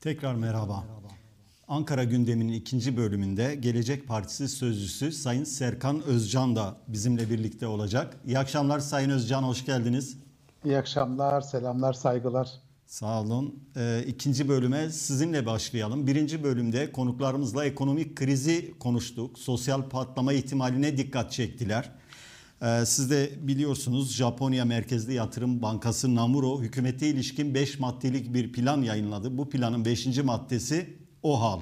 Tekrar merhaba. Ankara gündeminin ikinci bölümünde Gelecek Partisi sözcüsü Sayın Serkan Özcan da bizimle birlikte olacak. İyi akşamlar Sayın Özcan, hoş geldiniz. İyi akşamlar, selamlar, saygılar. Sağ olun. Ee, ikinci bölüme sizinle başlayalım. Birinci bölümde konuklarımızla ekonomik krizi konuştuk. Sosyal patlama ihtimaline dikkat çektiler. Ee, siz de biliyorsunuz Japonya merkezli yatırım bankası Namuro hükümete ilişkin 5 maddelik bir plan yayınladı. Bu planın 5. maddesi OHAL.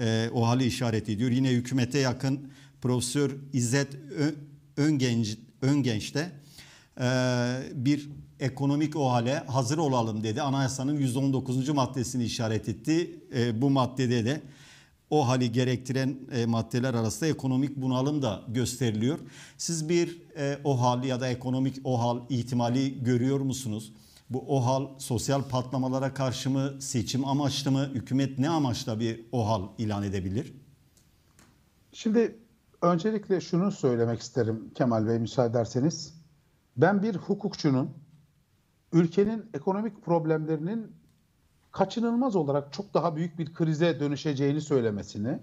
Ee, OHAL'ı işaret ediyor. Yine hükümete yakın Profesör İzzet Ö- Öngenç, Öngenç de e, bir ekonomik o hale hazır olalım dedi. Anayasanın 119. maddesini işaret etti. E, bu maddede de o hali gerektiren e, maddeler arasında ekonomik bunalım da gösteriliyor. Siz bir e, OHAL ya da ekonomik OHAL ihtimali görüyor musunuz? Bu OHAL sosyal patlamalara karşı mı, seçim amaçlı mı, hükümet ne amaçla bir OHAL ilan edebilir? Şimdi öncelikle şunu söylemek isterim Kemal Bey müsaade ederseniz. Ben bir hukukçunun ülkenin ekonomik problemlerinin kaçınılmaz olarak çok daha büyük bir krize dönüşeceğini söylemesini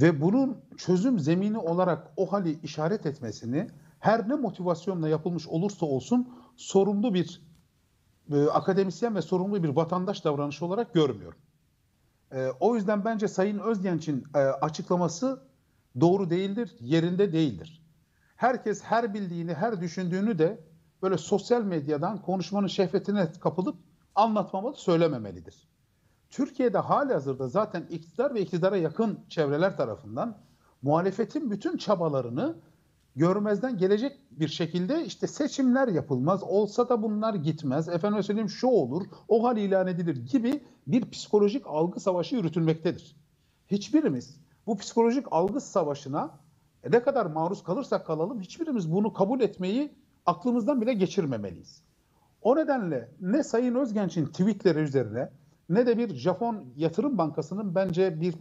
ve bunun çözüm zemini olarak o hali işaret etmesini her ne motivasyonla yapılmış olursa olsun sorumlu bir e, akademisyen ve sorumlu bir vatandaş davranışı olarak görmüyorum. E, o yüzden bence Sayın Özgenç'in e, açıklaması doğru değildir, yerinde değildir. Herkes her bildiğini, her düşündüğünü de böyle sosyal medyadan konuşmanın şehvetine kapılıp anlatmamalı, söylememelidir. Türkiye'de hali hazırda zaten iktidar ve iktidara yakın çevreler tarafından muhalefetin bütün çabalarını görmezden gelecek bir şekilde işte seçimler yapılmaz, olsa da bunlar gitmez, efendim söyleyeyim şu olur, o hal ilan edilir gibi bir psikolojik algı savaşı yürütülmektedir. Hiçbirimiz bu psikolojik algı savaşına ne kadar maruz kalırsak kalalım hiçbirimiz bunu kabul etmeyi aklımızdan bile geçirmemeliyiz. O nedenle ne Sayın Özgenç'in tweetleri üzerine ne de bir Japon yatırım bankasının bence bir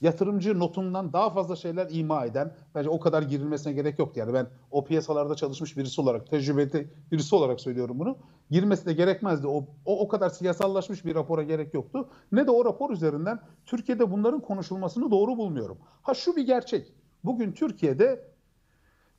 yatırımcı notundan daha fazla şeyler ima eden bence o kadar girilmesine gerek yoktu. Yani ben o piyasalarda çalışmış birisi olarak, tecrübeli birisi olarak söylüyorum bunu. Girmesi de gerekmezdi. O, o, o kadar siyasallaşmış bir rapora gerek yoktu. Ne de o rapor üzerinden Türkiye'de bunların konuşulmasını doğru bulmuyorum. Ha şu bir gerçek. Bugün Türkiye'de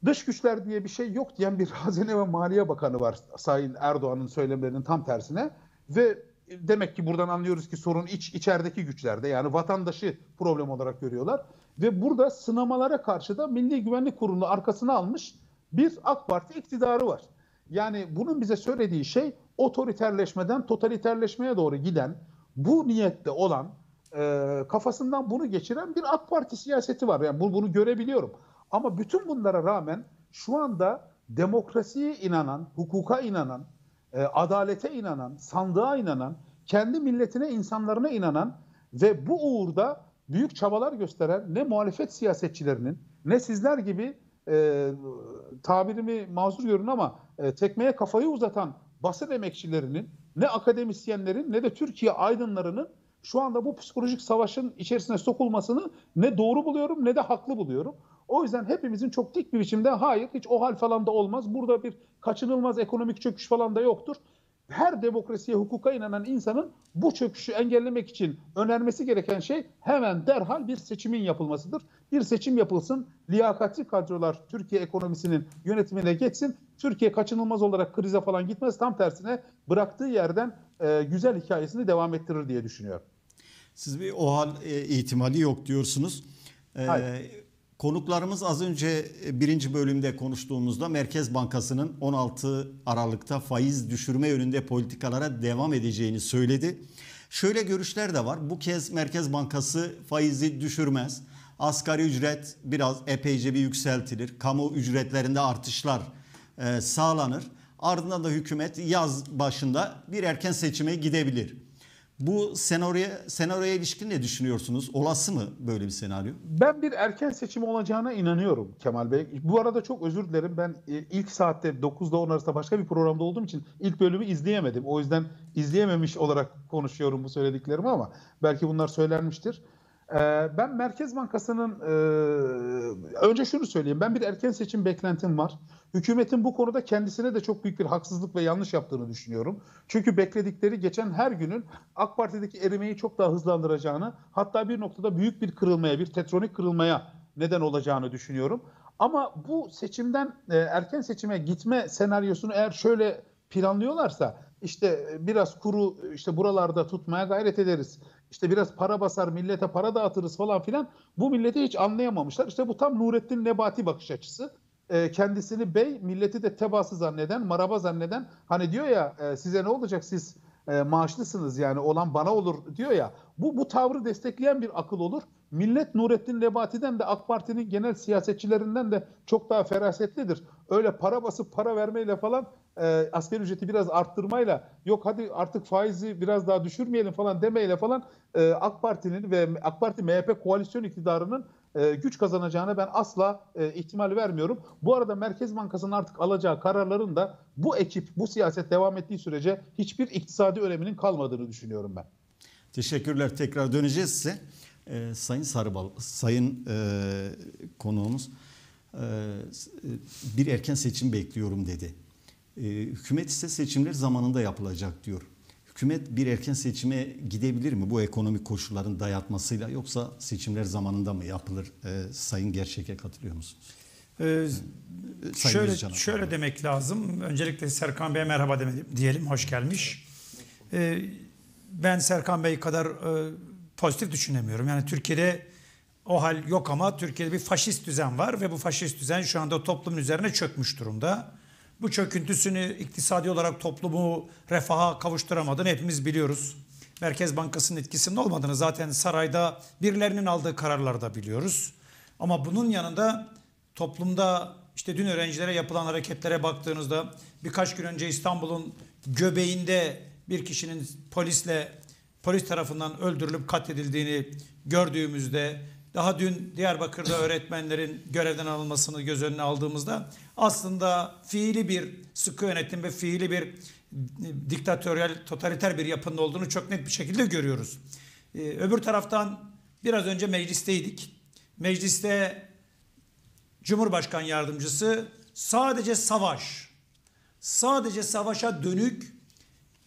dış güçler diye bir şey yok diyen bir Hazine ve Maliye Bakanı var Sayın Erdoğan'ın söylemlerinin tam tersine ve demek ki buradan anlıyoruz ki sorun iç içerideki güçlerde yani vatandaşı problem olarak görüyorlar ve burada sınamalara karşı da Milli Güvenlik Kurulu'nu arkasına almış bir AK Parti iktidarı var. Yani bunun bize söylediği şey otoriterleşmeden totaliterleşmeye doğru giden bu niyette olan e, kafasından bunu geçiren bir AK Parti siyaseti var. Yani bu, bunu görebiliyorum. Ama bütün bunlara rağmen şu anda demokrasiye inanan, hukuka inanan, e, adalete inanan, sandığa inanan, kendi milletine, insanlarına inanan ve bu uğurda büyük çabalar gösteren ne muhalefet siyasetçilerinin ne sizler gibi e, tabirimi mazur görün ama e, tekmeye kafayı uzatan basın emekçilerinin ne akademisyenlerin ne de Türkiye aydınlarının şu anda bu psikolojik savaşın içerisine sokulmasını ne doğru buluyorum ne de haklı buluyorum. O yüzden hepimizin çok dik bir biçimde hayır hiç o hal falan da olmaz. Burada bir kaçınılmaz ekonomik çöküş falan da yoktur. Her demokrasiye, hukuka inanan insanın bu çöküşü engellemek için önermesi gereken şey hemen derhal bir seçimin yapılmasıdır. Bir seçim yapılsın, liyakatli kadrolar Türkiye ekonomisinin yönetimine geçsin. Türkiye kaçınılmaz olarak krize falan gitmez. Tam tersine bıraktığı yerden e, güzel hikayesini devam ettirir diye düşünüyorum. Siz bir OHAL e, ihtimali yok diyorsunuz. E, Hayır. Konuklarımız az önce e, birinci bölümde konuştuğumuzda Merkez Bankası'nın 16 Aralık'ta faiz düşürme yönünde politikalara devam edeceğini söyledi. Şöyle görüşler de var. Bu kez Merkez Bankası faizi düşürmez. Asgari ücret biraz epeyce bir yükseltilir. Kamu ücretlerinde artışlar e, sağlanır. Ardından da hükümet yaz başında bir erken seçime gidebilir. Bu senaryoya, senaryoya ilişkin ne düşünüyorsunuz? Olası mı böyle bir senaryo? Ben bir erken seçim olacağına inanıyorum Kemal Bey. Bu arada çok özür dilerim. Ben e, ilk saatte 9'da 10 arasında başka bir programda olduğum için ilk bölümü izleyemedim. O yüzden izleyememiş olarak konuşuyorum bu söylediklerimi ama belki bunlar söylenmiştir. Ee, ben Merkez Bankası'nın e, önce şunu söyleyeyim. Ben bir erken seçim beklentim var. Hükümetin bu konuda kendisine de çok büyük bir haksızlık ve yanlış yaptığını düşünüyorum. Çünkü bekledikleri geçen her günün AK Parti'deki erimeyi çok daha hızlandıracağını, hatta bir noktada büyük bir kırılmaya, bir tetronik kırılmaya neden olacağını düşünüyorum. Ama bu seçimden e, erken seçime gitme senaryosunu eğer şöyle planlıyorlarsa işte biraz kuru işte buralarda tutmaya gayret ederiz. İşte biraz para basar millete para dağıtırız falan filan. Bu milleti hiç anlayamamışlar. İşte bu tam Nurettin Nebati bakış açısı. E, kendisini bey, milleti de tebası zanneden, maraba zanneden. Hani diyor ya e, size ne olacak siz e, maaşlısınız yani olan bana olur diyor ya. Bu bu tavrı destekleyen bir akıl olur. Millet Nurettin Nebati'den de AK Parti'nin genel siyasetçilerinden de çok daha ferasetlidir. Öyle para basıp para vermeyle falan e, asgari ücreti biraz arttırmayla yok hadi artık faizi biraz daha düşürmeyelim falan demeyle falan e, AK Parti'nin ve AK Parti MHP koalisyon iktidarının e, güç kazanacağına ben asla e, ihtimal vermiyorum. Bu arada Merkez Bankası'nın artık alacağı kararların da bu ekip, bu siyaset devam ettiği sürece hiçbir iktisadi öneminin kalmadığını düşünüyorum ben. Teşekkürler. Tekrar döneceğiz size. Ee, Sayın Sarıbal, Sayın e, konuğumuz e, bir erken seçim bekliyorum dedi. E, hükümet ise seçimler zamanında yapılacak diyor. Hükümet bir erken seçime gidebilir mi bu ekonomik koşulların dayatmasıyla yoksa seçimler zamanında mı yapılır? E, Sayın Gerçek'e katılıyor musunuz? Ee, Sayın şöyle Özcan'a. şöyle demek lazım. Öncelikle Serkan Bey'e merhaba demedim, diyelim. Hoş gelmiş. Ee, ben Serkan Bey kadar e, pozitif düşünemiyorum. Yani Türkiye'de o hal yok ama Türkiye'de bir faşist düzen var ve bu faşist düzen şu anda toplumun üzerine çökmüş durumda. Bu çöküntüsünü iktisadi olarak toplumu refaha kavuşturamadığını hepimiz biliyoruz. Merkez Bankası'nın etkisinin olmadığını zaten sarayda birilerinin aldığı kararlarda biliyoruz. Ama bunun yanında toplumda işte dün öğrencilere yapılan hareketlere baktığınızda birkaç gün önce İstanbul'un göbeğinde bir kişinin polisle polis tarafından öldürülüp katledildiğini gördüğümüzde daha dün Diyarbakır'da öğretmenlerin görevden alınmasını göz önüne aldığımızda aslında fiili bir sıkı yönetim ve fiili bir diktatöryel, totaliter bir yapının olduğunu çok net bir şekilde görüyoruz. Ee, öbür taraftan biraz önce meclisteydik. Mecliste Cumhurbaşkan Yardımcısı sadece savaş, sadece savaşa dönük,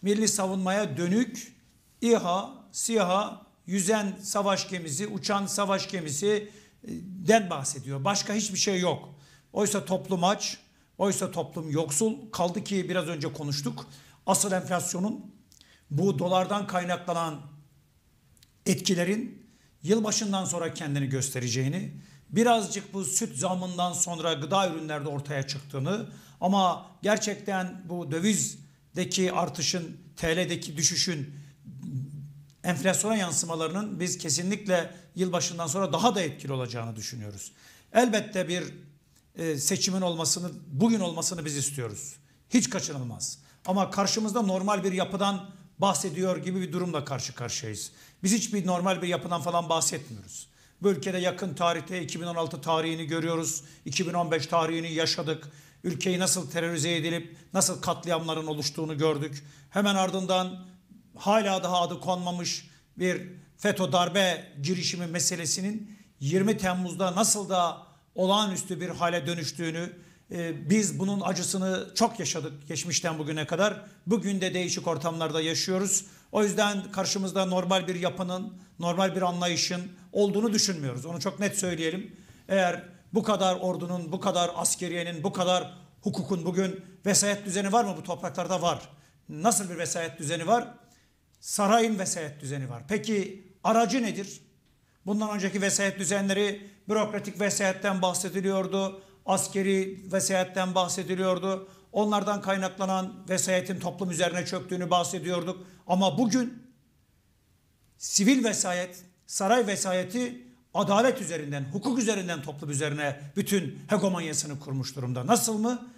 milli savunmaya dönük İHA, SİHA, yüzen savaş gemisi, uçan savaş gemisi e, den bahsediyor. Başka hiçbir şey yok. Oysa toplum aç, oysa toplum yoksul. Kaldı ki biraz önce konuştuk. Asıl enflasyonun bu dolardan kaynaklanan etkilerin yılbaşından sonra kendini göstereceğini, birazcık bu süt zamından sonra gıda ürünlerde ortaya çıktığını ama gerçekten bu dövizdeki artışın, TL'deki düşüşün enflasyona yansımalarının biz kesinlikle yılbaşından sonra daha da etkili olacağını düşünüyoruz. Elbette bir e, seçimin olmasını, bugün olmasını biz istiyoruz. Hiç kaçınılmaz. Ama karşımızda normal bir yapıdan bahsediyor gibi bir durumla karşı karşıyayız. Biz hiçbir normal bir yapıdan falan bahsetmiyoruz. Bu ülkede yakın tarihte 2016 tarihini görüyoruz. 2015 tarihini yaşadık. Ülkeyi nasıl terörize edilip nasıl katliamların oluştuğunu gördük. Hemen ardından hala daha adı konmamış bir FETÖ darbe girişimi meselesinin 20 Temmuz'da nasıl da olağanüstü bir hale dönüştüğünü e, biz bunun acısını çok yaşadık geçmişten bugüne kadar. Bugün de değişik ortamlarda yaşıyoruz. O yüzden karşımızda normal bir yapının, normal bir anlayışın olduğunu düşünmüyoruz. Onu çok net söyleyelim. Eğer bu kadar ordunun, bu kadar askeriyenin, bu kadar hukukun bugün vesayet düzeni var mı bu topraklarda? Var. Nasıl bir vesayet düzeni var? Sarayın vesayet düzeni var. Peki aracı nedir? Bundan önceki vesayet düzenleri bürokratik vesayetten bahsediliyordu. Askeri vesayetten bahsediliyordu. Onlardan kaynaklanan vesayetin toplum üzerine çöktüğünü bahsediyorduk. Ama bugün sivil vesayet, saray vesayeti adalet üzerinden, hukuk üzerinden toplum üzerine bütün hegemonyasını kurmuş durumda. Nasıl mı?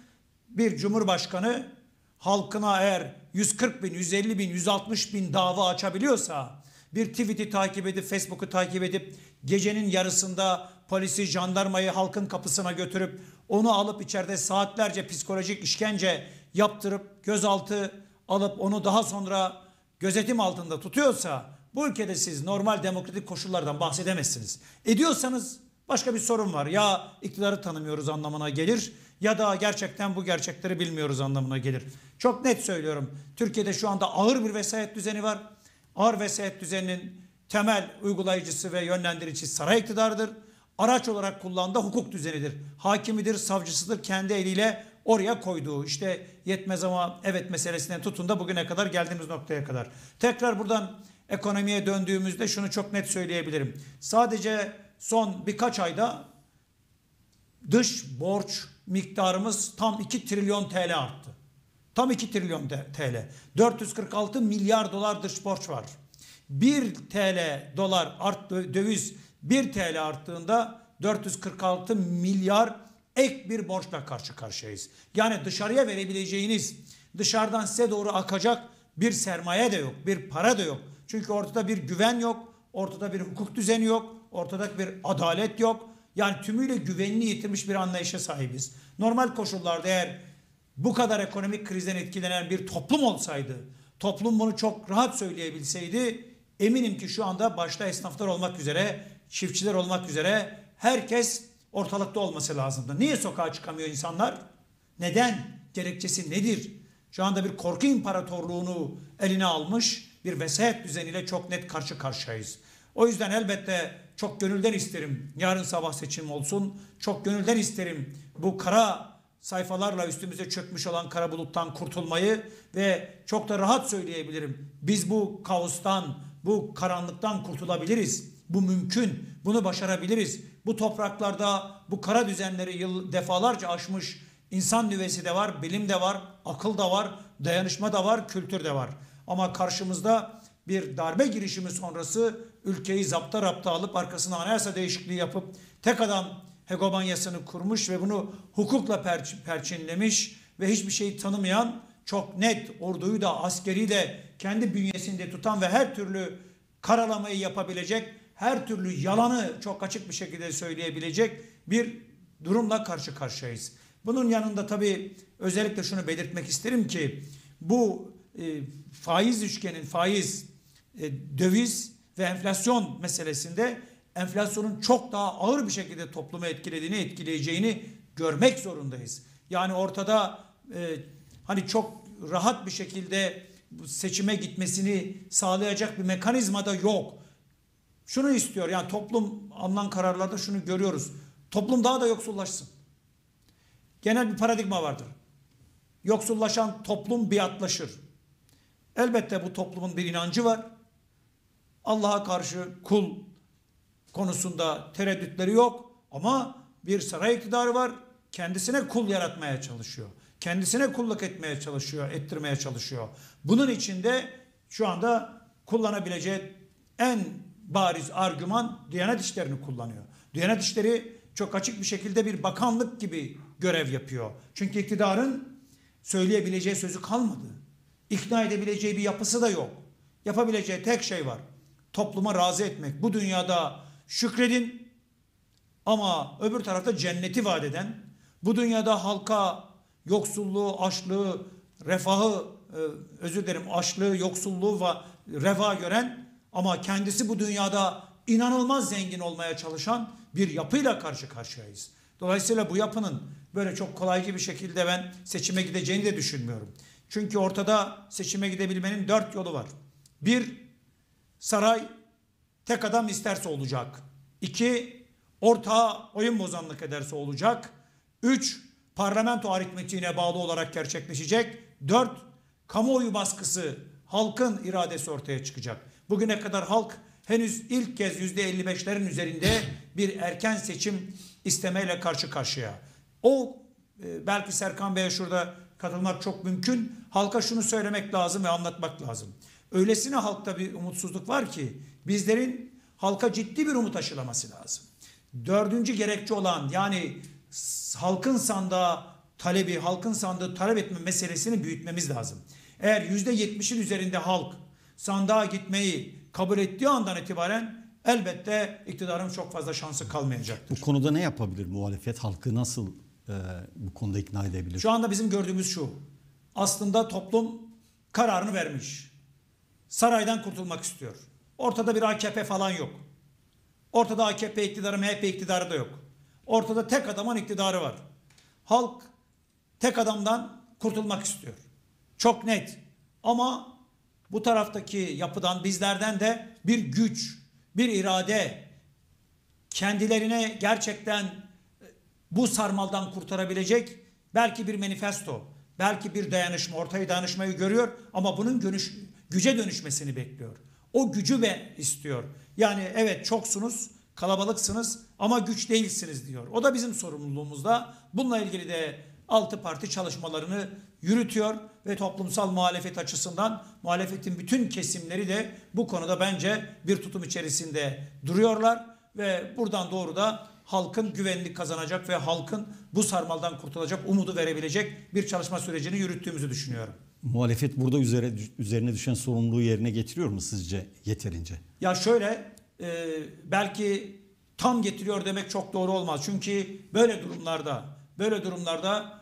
Bir cumhurbaşkanı halkına eğer 140 bin, 150 bin, 160 bin dava açabiliyorsa bir tweet'i takip edip Facebook'u takip edip gecenin yarısında polisi jandarmayı halkın kapısına götürüp onu alıp içeride saatlerce psikolojik işkence yaptırıp gözaltı alıp onu daha sonra gözetim altında tutuyorsa Bu ülkede siz normal demokratik koşullardan bahsedemezsiniz. Ediyorsanız başka bir sorun var. Ya iktidarı tanımıyoruz anlamına gelir ya da gerçekten bu gerçekleri bilmiyoruz anlamına gelir. Çok net söylüyorum. Türkiye'de şu anda ağır bir vesayet düzeni var. Ağır vesayet düzeninin temel uygulayıcısı ve yönlendiricisi saray iktidarıdır. Araç olarak kullandığı hukuk düzenidir. Hakimidir, savcısıdır kendi eliyle oraya koyduğu işte yetmez ama evet meselesinden tutun da bugüne kadar geldiğimiz noktaya kadar. Tekrar buradan ekonomiye döndüğümüzde şunu çok net söyleyebilirim. Sadece son birkaç ayda dış borç miktarımız tam 2 trilyon TL arttı. Tam 2 trilyon TL. 446 milyar dolar dış borç var. 1 TL dolar art döviz 1 TL arttığında 446 milyar ek bir borçla karşı karşıyayız. Yani dışarıya verebileceğiniz dışarıdan size doğru akacak bir sermaye de yok, bir para da yok. Çünkü ortada bir güven yok, ortada bir hukuk düzeni yok, ortada bir adalet yok. Yani tümüyle güvenini yitirmiş bir anlayışa sahibiz. Normal koşullarda eğer bu kadar ekonomik krizden etkilenen bir toplum olsaydı, toplum bunu çok rahat söyleyebilseydi, eminim ki şu anda başta esnaflar olmak üzere, çiftçiler olmak üzere herkes ortalıkta olması lazımdı. Niye sokağa çıkamıyor insanlar? Neden? Gerekçesi nedir? Şu anda bir korku imparatorluğunu eline almış bir vesayet düzeniyle çok net karşı karşıyayız. O yüzden elbette çok gönülden isterim yarın sabah seçim olsun. Çok gönülden isterim bu kara sayfalarla üstümüze çökmüş olan kara buluttan kurtulmayı ve çok da rahat söyleyebilirim. Biz bu kaostan, bu karanlıktan kurtulabiliriz. Bu mümkün. Bunu başarabiliriz. Bu topraklarda bu kara düzenleri yıl defalarca aşmış insan nüvesi de var, bilim de var, akıl da var, dayanışma da var, kültür de var. Ama karşımızda bir darbe girişimi sonrası ülkeyi zapta rapta alıp arkasına anayasa değişikliği yapıp tek adam hegemonyasını kurmuş ve bunu hukukla perç- perçinlemiş ve hiçbir şeyi tanımayan çok net orduyu da askeri de kendi bünyesinde tutan ve her türlü karalamayı yapabilecek, her türlü yalanı çok açık bir şekilde söyleyebilecek bir durumla karşı karşıyayız. Bunun yanında tabii özellikle şunu belirtmek isterim ki bu e, faiz üçgenin faiz, e, döviz ve enflasyon meselesinde enflasyonun çok daha ağır bir şekilde toplumu etkilediğini, etkileyeceğini görmek zorundayız. Yani ortada e, hani çok rahat bir şekilde seçime gitmesini sağlayacak bir mekanizma da yok. Şunu istiyor yani toplum alınan kararlarda şunu görüyoruz. Toplum daha da yoksullaşsın. Genel bir paradigma vardır. Yoksullaşan toplum biatlaşır. Elbette bu toplumun bir inancı var. Allah'a karşı kul konusunda tereddütleri yok ama bir saray iktidarı var. Kendisine kul yaratmaya çalışıyor. Kendisine kulluk etmeye çalışıyor, ettirmeye çalışıyor. Bunun içinde şu anda kullanabileceği en bariz argüman Diyanet İşleri'ni kullanıyor. Diyanet İşleri çok açık bir şekilde bir bakanlık gibi görev yapıyor. Çünkü iktidarın söyleyebileceği sözü kalmadı. İkna edebileceği bir yapısı da yok. Yapabileceği tek şey var. Topluma razı etmek. Bu dünyada şükredin ama öbür tarafta cenneti vaat eden, bu dünyada halka yoksulluğu, açlığı, refahı, e, özür dilerim açlığı, yoksulluğu ve refah gören ama kendisi bu dünyada inanılmaz zengin olmaya çalışan bir yapıyla karşı karşıyayız. Dolayısıyla bu yapının böyle çok kolaycı bir şekilde ben seçime gideceğini de düşünmüyorum. Çünkü ortada seçime gidebilmenin dört yolu var. Bir, saray tek adam isterse olacak. İki, ortağa oyun bozanlık ederse olacak. Üç, parlamento aritmetiğine bağlı olarak gerçekleşecek. Dört, kamuoyu baskısı, halkın iradesi ortaya çıkacak. Bugüne kadar halk henüz ilk kez yüzde 55'lerin üzerinde bir erken seçim istemeyle karşı karşıya. O e, belki Serkan Bey'e şurada katılmak çok mümkün. Halka şunu söylemek lazım ve anlatmak lazım. Öylesine halkta bir umutsuzluk var ki bizlerin halka ciddi bir umut aşılaması lazım. Dördüncü gerekçe olan yani halkın sandığa talebi, halkın sandığı talep etme meselesini büyütmemiz lazım. Eğer yüzde yetmişin üzerinde halk sandığa gitmeyi kabul ettiği andan itibaren elbette iktidarın çok fazla şansı kalmayacaktır. Bu konuda ne yapabilir muhalefet? Halkı nasıl e, bu konuda ikna edebilir? Şu anda bizim gördüğümüz şu. Aslında toplum kararını vermiş. Saraydan kurtulmak istiyor. Ortada bir AKP falan yok. Ortada AKP iktidarı, MHP iktidarı da yok. Ortada tek adamın iktidarı var. Halk tek adamdan kurtulmak istiyor. Çok net. Ama bu taraftaki yapıdan bizlerden de bir güç, bir irade, kendilerine gerçekten e, bu sarmaldan kurtarabilecek belki bir manifesto, belki bir dayanışma, ortaya dayanışmayı görüyor ama bunun dönüş, güce dönüşmesini bekliyor. O gücü ve istiyor. Yani evet çoksunuz, kalabalıksınız ama güç değilsiniz diyor. O da bizim sorumluluğumuzda. Bununla ilgili de altı parti çalışmalarını yürütüyor ve toplumsal muhalefet açısından muhalefetin bütün kesimleri de bu konuda bence bir tutum içerisinde duruyorlar ve buradan doğru da halkın güvenini kazanacak ve halkın bu sarmaldan kurtulacak umudu verebilecek bir çalışma sürecini yürüttüğümüzü düşünüyorum. Muhalefet burada üzere, üzerine düşen sorumluluğu yerine getiriyor mu sizce yeterince? Ya şöyle e, belki tam getiriyor demek çok doğru olmaz. Çünkü böyle durumlarda böyle durumlarda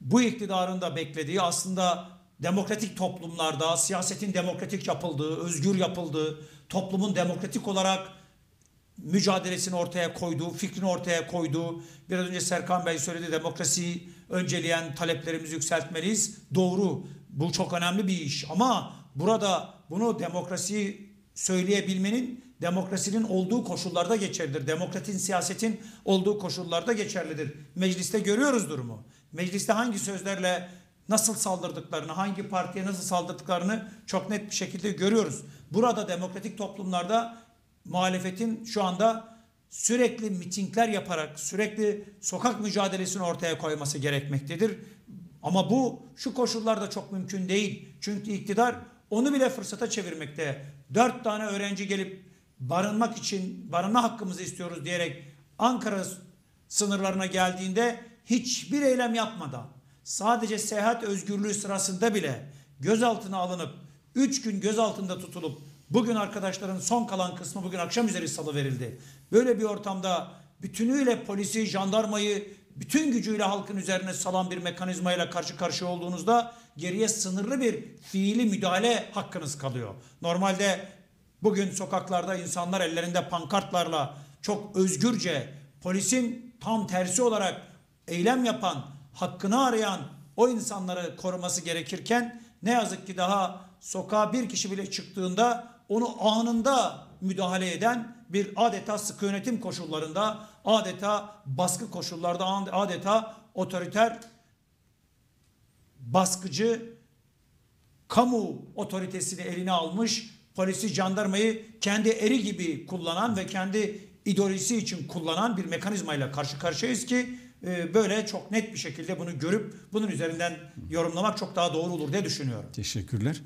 bu iktidarın da beklediği aslında demokratik toplumlarda siyasetin demokratik yapıldığı, özgür yapıldığı, toplumun demokratik olarak mücadelesini ortaya koyduğu, fikrini ortaya koyduğu, biraz önce Serkan Bey söyledi demokrasiyi önceleyen taleplerimizi yükseltmeliyiz. Doğru. Bu çok önemli bir iş ama burada bunu demokrasiyi söyleyebilmenin demokrasinin olduğu koşullarda geçerlidir. Demokratin siyasetin olduğu koşullarda geçerlidir. Mecliste görüyoruz durumu. Mecliste hangi sözlerle nasıl saldırdıklarını, hangi partiye nasıl saldırdıklarını çok net bir şekilde görüyoruz. Burada demokratik toplumlarda muhalefetin şu anda sürekli mitingler yaparak sürekli sokak mücadelesini ortaya koyması gerekmektedir. Ama bu şu koşullarda çok mümkün değil. Çünkü iktidar onu bile fırsata çevirmekte. Dört tane öğrenci gelip barınmak için barınma hakkımızı istiyoruz diyerek Ankara sınırlarına geldiğinde hiçbir eylem yapmadan sadece seyahat özgürlüğü sırasında bile gözaltına alınıp 3 gün gözaltında tutulup bugün arkadaşların son kalan kısmı bugün akşam üzeri salı verildi. Böyle bir ortamda bütünüyle polisi, jandarmayı bütün gücüyle halkın üzerine salan bir mekanizmayla karşı karşıya olduğunuzda geriye sınırlı bir fiili müdahale hakkınız kalıyor. Normalde bugün sokaklarda insanlar ellerinde pankartlarla çok özgürce polisin tam tersi olarak eylem yapan, hakkını arayan o insanları koruması gerekirken ne yazık ki daha sokağa bir kişi bile çıktığında onu anında müdahale eden bir adeta sıkı yönetim koşullarında, adeta baskı koşullarda, adeta otoriter, baskıcı, kamu otoritesini eline almış, polisi, jandarmayı kendi eri gibi kullanan ve kendi ideolojisi için kullanan bir mekanizmayla karşı karşıyayız ki e, böyle çok net bir şekilde bunu görüp bunun üzerinden yorumlamak çok daha doğru olur diye düşünüyorum. Teşekkürler.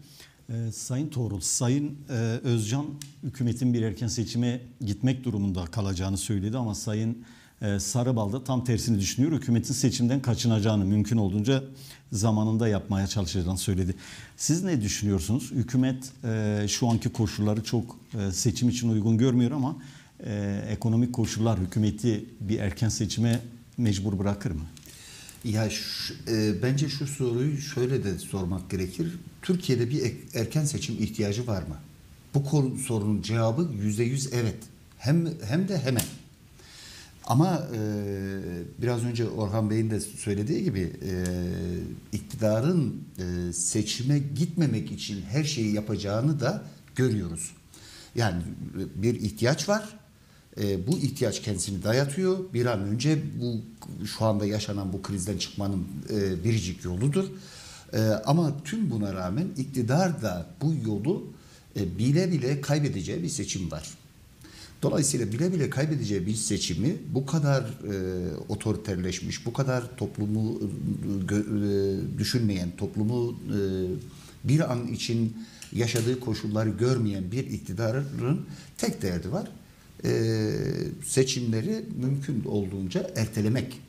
Ee, Sayın Tuğrul, Sayın e, Özcan hükümetin bir erken seçime gitmek durumunda kalacağını söyledi ama Sayın e, Sarıbal da tam tersini düşünüyor. Hükümetin seçimden kaçınacağını mümkün olduğunca zamanında yapmaya çalışacağını söyledi. Siz ne düşünüyorsunuz? Hükümet e, şu anki koşulları çok e, seçim için uygun görmüyor ama e, ekonomik koşullar hükümeti bir erken seçime mecbur bırakır mı? Ya şu, e, bence şu soruyu şöyle de sormak gerekir. Türkiye'de bir erken seçim ihtiyacı var mı? Bu konu, sorunun cevabı yüzde yüz evet. Hem hem de hemen. Ama e, biraz önce Orhan Bey'in de söylediği gibi e, iktidarın e, seçime gitmemek için her şeyi yapacağını da görüyoruz. Yani bir ihtiyaç var. E, bu ihtiyaç kendisini dayatıyor. Bir an önce bu şu anda yaşanan bu krizden çıkmanın e, biricik yoludur. E, ama tüm buna rağmen iktidar da bu yolu bile bile kaybedeceği bir seçim var. Dolayısıyla bile bile kaybedeceği bir seçimi bu kadar e, otoriterleşmiş, bu kadar toplumu e, düşünmeyen, toplumu e, bir an için yaşadığı koşulları görmeyen bir iktidarın tek derdi var. E, seçimleri mümkün olduğunca ertelemek.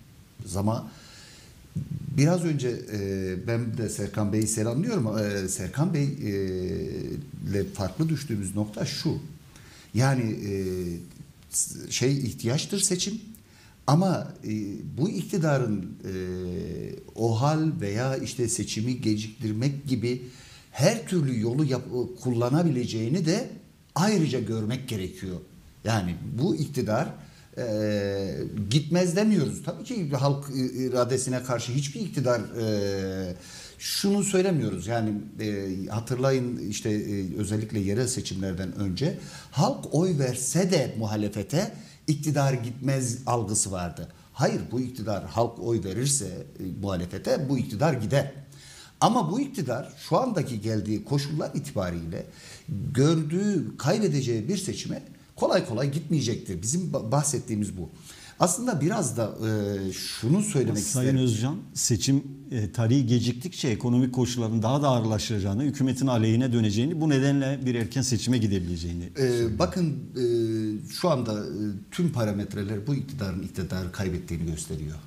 Zaman Biraz önce e, ben de Serkan Bey'i selamlıyorum. E, Serkan Bey e, ile farklı düştüğümüz nokta şu. Yani e, şey ihtiyaçtır seçim ama e, bu iktidarın e, o hal veya işte seçimi geciktirmek gibi her türlü yolu yap- kullanabileceğini de ayrıca görmek gerekiyor. Yani bu iktidar e, gitmez demiyoruz. Tabii ki halk iradesine karşı hiçbir iktidar e, şunu söylemiyoruz. Yani e, hatırlayın işte e, özellikle yerel seçimlerden önce halk oy verse de muhalefete iktidar gitmez algısı vardı. Hayır bu iktidar halk oy verirse e, muhalefete bu iktidar gider. Ama bu iktidar şu andaki geldiği koşullar itibariyle gördüğü, kaybedeceği bir seçime kolay kolay gitmeyecektir. Bizim ba- bahsettiğimiz bu. Aslında biraz da e, şunu söylemek Sayın isterim. Özcan seçim e, tarihi geciktikçe ekonomik koşulların daha da ağırlaşacağını, hükümetin aleyhine döneceğini, bu nedenle bir erken seçime gidebileceğini. Ee, bakın e, şu anda e, tüm parametreler bu iktidarın iktidarı kaybettiğini gösteriyor.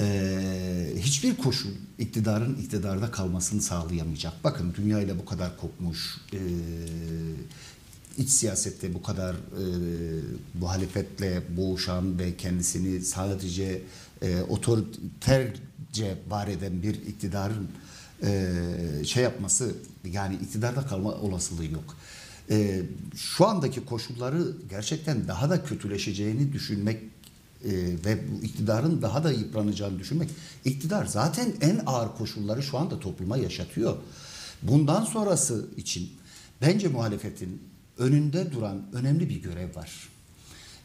Ee, hiçbir koşul iktidarın iktidarda kalmasını sağlayamayacak. Bakın dünya ile bu kadar kopmuş, e, iç siyasette bu kadar e, muhalefetle boğuşan ve kendisini sadece e, otoriterce var eden bir iktidarın e, şey yapması yani iktidarda kalma olasılığı yok. E, şu andaki koşulları gerçekten daha da kötüleşeceğini düşünmek e, ve bu iktidarın daha da yıpranacağını düşünmek. İktidar zaten en ağır koşulları şu anda topluma yaşatıyor. Bundan sonrası için bence muhalefetin önünde duran önemli bir görev var.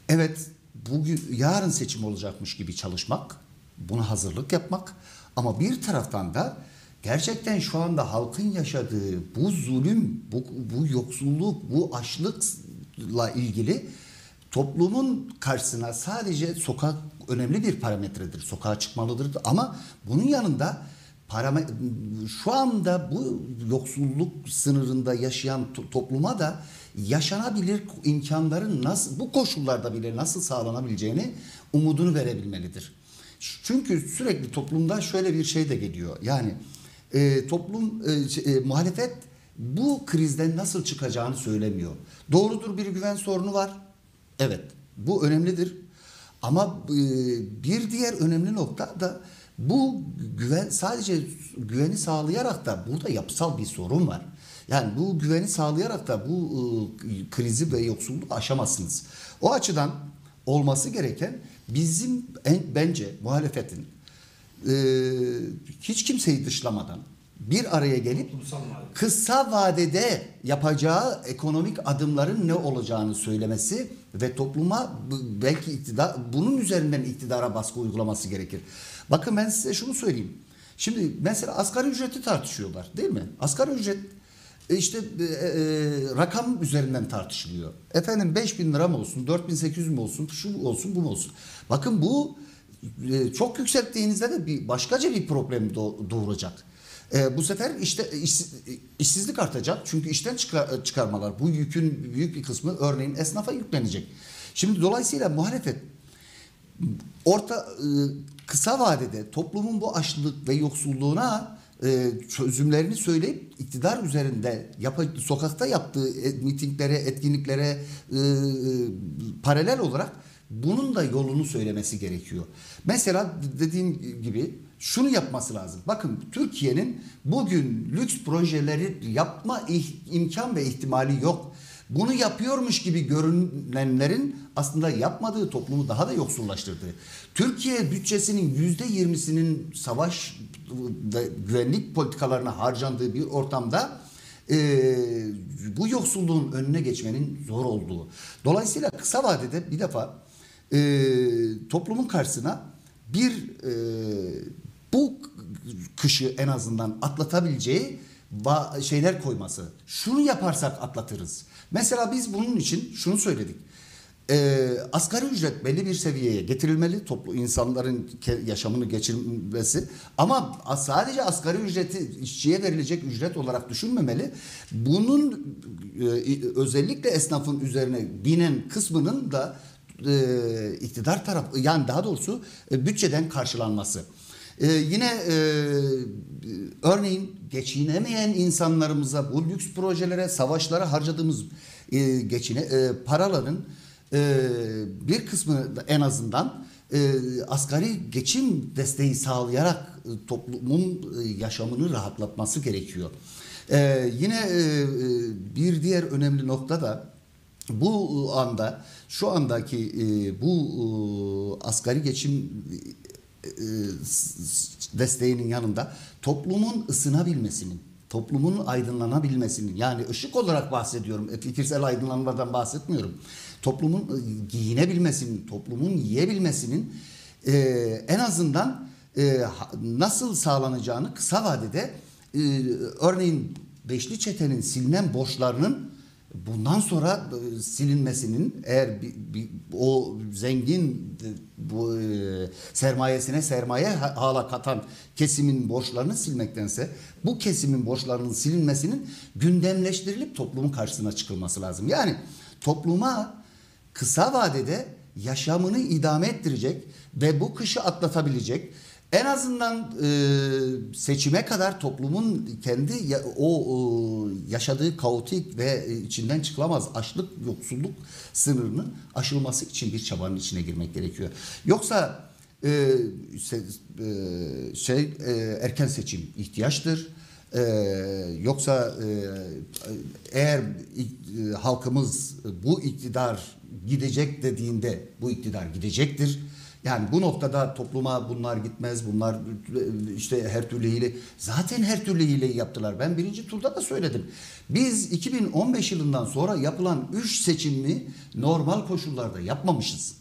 Evet, bugün yarın seçim olacakmış gibi çalışmak, buna hazırlık yapmak ama bir taraftan da gerçekten şu anda halkın yaşadığı bu zulüm, bu, bu yoksulluk, bu açlıkla ilgili toplumun karşısına sadece sokak önemli bir parametredir. Sokağa çıkmalıdır ama bunun yanında şu anda bu yoksulluk sınırında yaşayan to- topluma da yaşanabilir imkanların nasıl bu koşullarda bile nasıl sağlanabileceğini umudunu verebilmelidir. Çünkü sürekli toplumda şöyle bir şey de geliyor. Yani e, toplum e, e, muhalefet bu krizden nasıl çıkacağını söylemiyor. Doğrudur bir güven sorunu var. Evet bu önemlidir. Ama e, bir diğer önemli nokta da bu güven sadece güveni sağlayarak da burada yapısal bir sorun var. Yani bu güveni sağlayarak da bu e, krizi ve yoksulluğu aşamazsınız. O açıdan olması gereken bizim en, bence muhalefetin e, hiç kimseyi dışlamadan bir araya gelip kısa vadede yapacağı ekonomik adımların ne olacağını söylemesi ve topluma belki iktidar bunun üzerinden iktidara baskı uygulaması gerekir. Bakın ben size şunu söyleyeyim. Şimdi mesela asgari ücreti tartışıyorlar değil mi? Asgari ücret işte e, e, rakam üzerinden tartışılıyor. Efendim 5000 lira mı olsun, 4800 mü olsun, şu olsun, bu mu olsun? Bakın bu e, çok yükselttiğinizde de bir başkaca bir problem doğ- doğuracak. E, bu sefer işte işsiz- işsizlik artacak çünkü işten çıkar- çıkarmalar bu yükün büyük bir kısmı örneğin esnafa yüklenecek. Şimdi dolayısıyla muhalefet orta e, kısa vadede toplumun bu açlık ve yoksulluğuna e, çözümlerini söyleyip iktidar üzerinde yap sokakta yaptığı mitinglere, etkinliklere e, e, paralel olarak bunun da yolunu söylemesi gerekiyor. Mesela dediğim gibi şunu yapması lazım. Bakın Türkiye'nin bugün lüks projeleri yapma imkan ve ihtimali yok. Bunu yapıyormuş gibi görünenlerin aslında yapmadığı toplumu daha da yoksullaştırdı. Türkiye bütçesinin yüzde yirmisinin savaş ve güvenlik politikalarına harcandığı bir ortamda e, bu yoksulluğun önüne geçmenin zor olduğu. Dolayısıyla kısa vadede bir defa e, toplumun karşısına bir e, bu kışı en azından atlatabileceği şeyler koyması. Şunu yaparsak atlatırız. Mesela biz bunun için şunu söyledik. Ee, asgari ücret belli bir seviyeye getirilmeli toplu insanların yaşamını geçirmesi ama sadece asgari ücreti işçiye verilecek ücret olarak düşünmemeli. Bunun e, özellikle esnafın üzerine binen kısmının da e, iktidar tarafı yani daha doğrusu e, bütçeden karşılanması. E, yine e, örneğin geçinemeyen insanlarımıza bu lüks projelere, savaşlara harcadığımız e, geçine e, paraların e, bir kısmını da en azından e, asgari geçim desteği sağlayarak e, toplumun e, yaşamını rahatlatması gerekiyor. E, yine e, e, bir diğer önemli nokta da bu anda şu andaki e, bu e, asgari geçim e, desteğinin yanında toplumun ısınabilmesinin, toplumun aydınlanabilmesinin yani ışık olarak bahsediyorum. e, Fikirsel aydınlanmadan bahsetmiyorum. Toplumun e, giyinebilmesinin, toplumun yiyebilmesinin e, en azından e, nasıl sağlanacağını kısa vadede e, örneğin beşli çetenin silinen borçlarının bundan sonra e, silinmesinin eğer bir, bir- o zengin e, bu e, sermayesine sermaye ha- hala katan kesimin borçlarını silmektense bu kesimin borçlarının silinmesinin gündemleştirilip toplumun karşısına çıkılması lazım. Yani topluma kısa vadede yaşamını idame ettirecek ve bu kışı atlatabilecek en azından e, seçime kadar toplumun kendi ya- o e, yaşadığı kaotik ve e, içinden çıkılamaz açlık, yoksulluk sınırının aşılması için bir çabanın içine girmek gerekiyor. Yoksa e, se- e, şey e, erken seçim ihtiyaçtır. Ee, yoksa e, eğer e, halkımız bu iktidar gidecek dediğinde bu iktidar gidecektir. Yani bu noktada topluma bunlar gitmez, bunlar e, işte her türlü hile. Zaten her türlü hileyi yaptılar. Ben birinci turda da söyledim. Biz 2015 yılından sonra yapılan 3 seçimi normal koşullarda yapmamışız.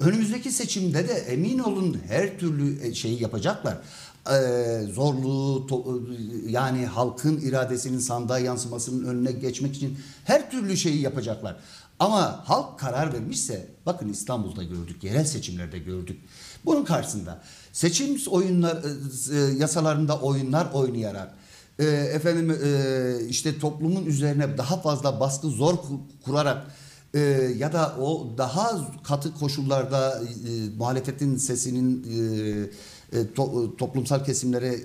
Önümüzdeki seçimde de emin olun her türlü e, şeyi yapacaklar. Ee, zorluğu to- yani halkın iradesinin sandığa yansımasının önüne geçmek için her türlü şeyi yapacaklar. Ama halk karar vermişse bakın İstanbul'da gördük, yerel seçimlerde gördük. Bunun karşısında seçim oyunlar e, e, yasalarında oyunlar oynayarak e, efendim işte toplumun üzerine daha fazla baskı zor ku- kurarak ya da o daha katı koşullarda e, muhalefetin sesinin to- toplumsal kesimlere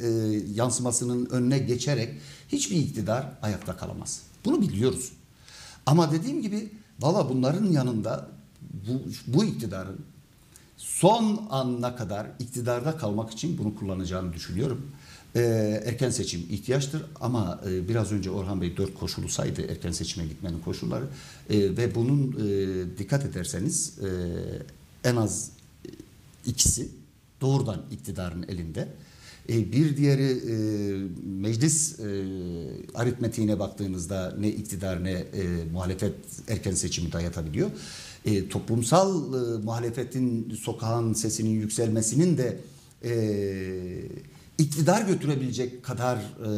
yansımasının önüne geçerek hiçbir iktidar ayakta kalamaz. Bunu biliyoruz. Ama dediğim gibi valla bunların yanında bu, bu iktidarın son anına kadar iktidarda kalmak için bunu kullanacağını düşünüyorum. Ee, erken seçim ihtiyaçtır ama e, biraz önce Orhan Bey dört koşulu saydı erken seçime gitmenin koşulları Ee, ve bunun e, dikkat ederseniz e, en az ikisi doğrudan iktidarın elinde. E, bir diğeri e, meclis e, aritmetiğine baktığınızda ne iktidar ne e, muhalefet erken seçimi dayatabiliyor. E, toplumsal e, muhalefetin sokağın sesinin yükselmesinin de e, iktidar götürebilecek kadar e,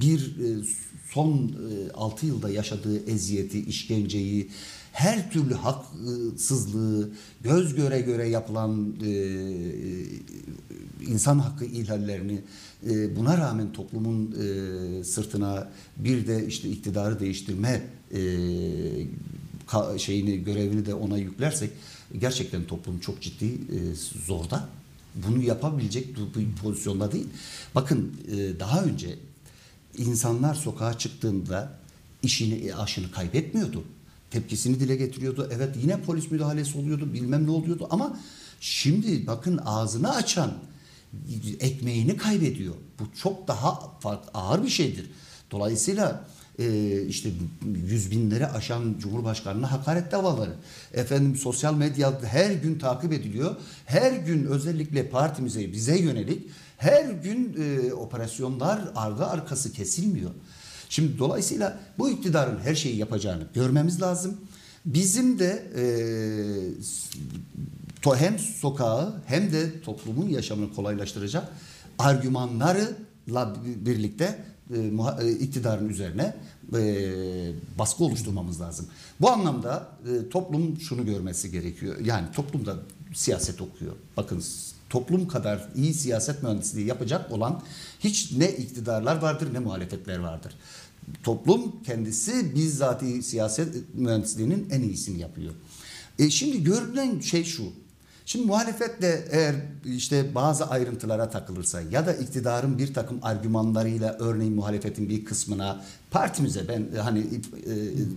bir e, son 6 yılda yaşadığı eziyeti, işkenceyi, her türlü haksızlığı, göz göre göre yapılan e, insan hakkı ihlallerini e, buna rağmen toplumun e, sırtına bir de işte iktidarı değiştirme e, ka- şeyini görevini de ona yüklersek gerçekten toplum çok ciddi e, zorda. Bunu yapabilecek bir pozisyonda değil. Bakın e, daha önce insanlar sokağa çıktığında işini aşını kaybetmiyordu. Tepkisini dile getiriyordu. Evet yine polis müdahalesi oluyordu. Bilmem ne oluyordu ama şimdi bakın ağzını açan ekmeğini kaybediyor. Bu çok daha ağır bir şeydir. Dolayısıyla e, işte yüz binleri aşan Cumhurbaşkanı'na hakaret davaları. Efendim sosyal medya her gün takip ediliyor. Her gün özellikle partimize, bize yönelik her gün e, operasyonlar ardı arkası kesilmiyor. Şimdi dolayısıyla bu iktidarın her şeyi yapacağını görmemiz lazım. Bizim de e, hem sokağı hem de toplumun yaşamını kolaylaştıracak argümanlarla birlikte e, e, iktidarın üzerine e, baskı oluşturmamız lazım. Bu anlamda e, toplum şunu görmesi gerekiyor. Yani toplumda siyaset okuyor. Bakın toplum kadar iyi siyaset mühendisliği yapacak olan hiç ne iktidarlar vardır ne muhalefetler vardır. Toplum kendisi bizzat siyaset mühendisliğinin en iyisini yapıyor. E şimdi görülen şey şu. Şimdi muhalefet de eğer işte bazı ayrıntılara takılırsa ya da iktidarın bir takım argümanlarıyla örneğin muhalefetin bir kısmına partimize ben hani e,